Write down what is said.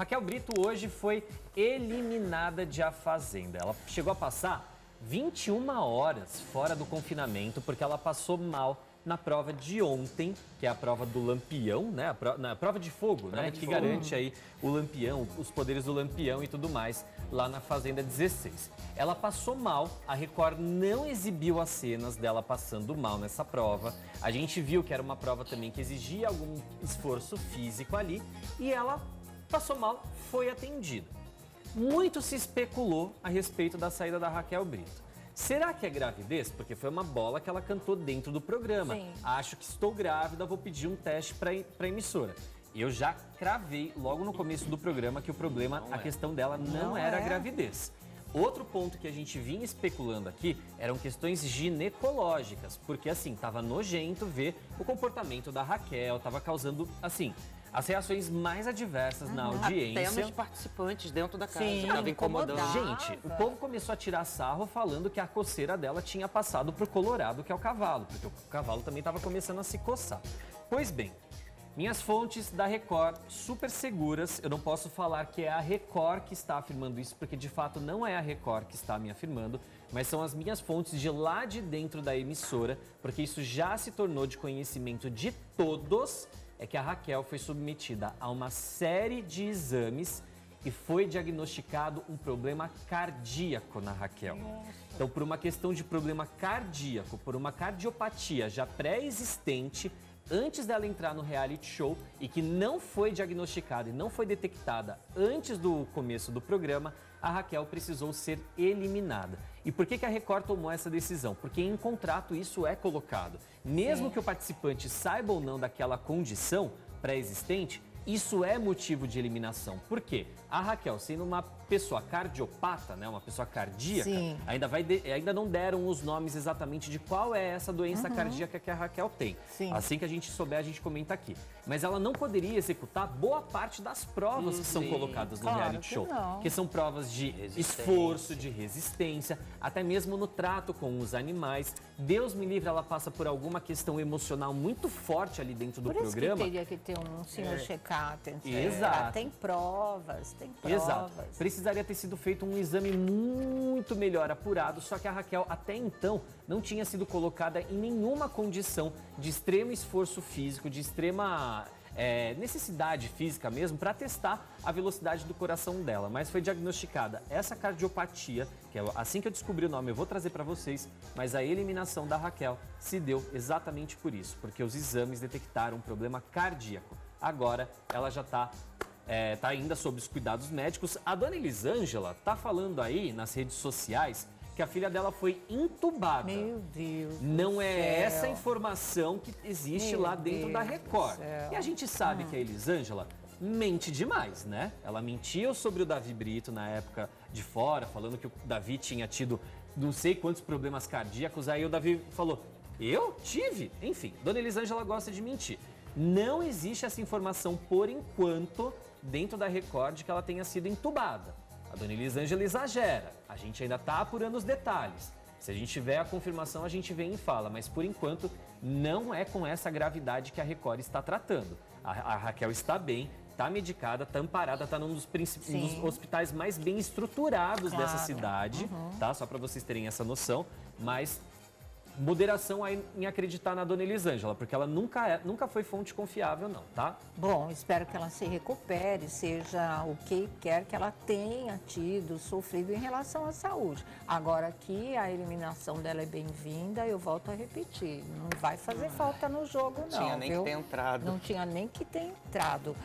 Raquel Brito hoje foi eliminada de A Fazenda. Ela chegou a passar 21 horas fora do confinamento porque ela passou mal na prova de ontem, que é a prova do lampião, né? A prova, na prova de fogo, prova né? De que fogo. garante aí o lampião, os poderes do lampião e tudo mais lá na Fazenda 16. Ela passou mal, a Record não exibiu as cenas dela passando mal nessa prova. A gente viu que era uma prova também que exigia algum esforço físico ali e ela passou mal, foi atendida. Muito se especulou a respeito da saída da Raquel Brito. Será que é gravidez? Porque foi uma bola que ela cantou dentro do programa. Sim. Acho que estou grávida, vou pedir um teste para a emissora. Eu já cravei logo no começo do programa que o problema, não a é. questão dela não, não era é. gravidez. Outro ponto que a gente vinha especulando aqui eram questões ginecológicas, porque assim, tava nojento ver o comportamento da Raquel, tava causando, assim, as reações mais adversas na audiência. Até participantes dentro da casa. Sim, estava incomodando. Gente, o povo começou a tirar sarro falando que a coceira dela tinha passado pro Colorado, que é o cavalo, porque o cavalo também estava começando a se coçar. Pois bem, minhas fontes da Record, super seguras, eu não posso falar que é a Record que está afirmando isso, porque de fato não é a Record que está me afirmando, mas são as minhas fontes de lá de dentro da emissora, porque isso já se tornou de conhecimento de todos é que a Raquel foi submetida a uma série de exames e foi diagnosticado um problema cardíaco na Raquel. Nossa. Então, por uma questão de problema cardíaco, por uma cardiopatia já pré-existente, antes dela entrar no reality show e que não foi diagnosticada e não foi detectada antes do começo do programa, a Raquel precisou ser eliminada. E por que, que a Record tomou essa decisão? Porque em contrato isso é colocado. Mesmo Sim. que o participante saiba ou não daquela condição pré-existente, isso é motivo de eliminação. Por quê? A Raquel, sendo uma pessoa cardiopata, né, uma pessoa cardíaca, ainda, vai de, ainda não deram os nomes exatamente de qual é essa doença uhum. cardíaca que a Raquel tem. Sim. Assim que a gente souber, a gente comenta aqui. Mas ela não poderia executar boa parte das provas que são colocadas no claro reality que show. Não. Que são provas de esforço, de resistência, até mesmo no trato com os animais. Deus me livre, ela passa por alguma questão emocional muito forte ali dentro do por isso programa. Que teria que ter um senhor é. Check-up. Exato. Tem provas, tem provas. Exato. Precisa precisaria ter sido feito um exame muito melhor apurado, só que a Raquel até então não tinha sido colocada em nenhuma condição de extremo esforço físico, de extrema é, necessidade física mesmo para testar a velocidade do coração dela, mas foi diagnosticada essa cardiopatia, que é assim que eu descobri o nome eu vou trazer para vocês, mas a eliminação da Raquel se deu exatamente por isso, porque os exames detectaram um problema cardíaco. Agora ela já está é, tá ainda sob os cuidados médicos. A dona Elisângela está falando aí nas redes sociais que a filha dela foi entubada. Meu Deus. Não é céu. essa informação que existe Meu lá dentro Deus da Record. E a gente sabe que a Elisângela mente demais, né? Ela mentiu sobre o Davi Brito na época de fora, falando que o Davi tinha tido não sei quantos problemas cardíacos. Aí o Davi falou: Eu tive? Enfim, Dona Elisângela gosta de mentir. Não existe essa informação por enquanto dentro da Record que ela tenha sido entubada. A dona Elisângela exagera, a gente ainda está apurando os detalhes. Se a gente tiver a confirmação, a gente vem e fala, mas por enquanto não é com essa gravidade que a Record está tratando. A, a Raquel está bem, está medicada, está amparada, está num dos, um dos hospitais mais bem estruturados claro. dessa cidade, uhum. tá? Só para vocês terem essa noção, mas moderação aí em acreditar na dona Elisângela, porque ela nunca, é, nunca foi fonte confiável, não, tá? Bom, espero que ela se recupere, seja o que quer que ela tenha tido, sofrido em relação à saúde. Agora que a eliminação dela é bem-vinda, eu volto a repetir, não vai fazer falta no jogo, não. Não tinha nem viu? que ter entrado. Não tinha nem que ter entrado.